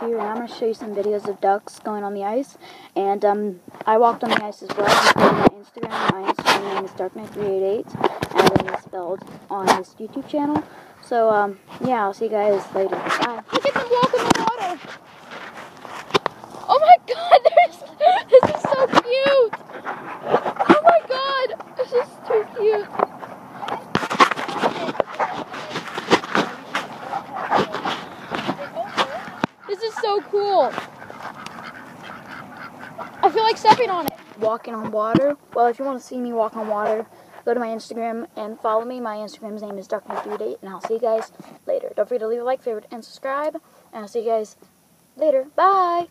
going to show you some videos of ducks going on the ice. And um, I walked on the ice as well. My Instagram. My Instagram name is Darknight388, and it is spelled on this YouTube channel. So, um, yeah, I'll see you guys later. Bye. Look at them in the water. Oh my god, there's, this is so cute. Oh my god, this is too cute. This is so cool. I feel like stepping on it. Walking on water. Well, if you want to see me walk on water, go to my Instagram and follow me. My Instagram's name is Darknight388, and I'll see you guys later. Don't forget to leave a like, favorite, and subscribe, and I'll see you guys later. Bye!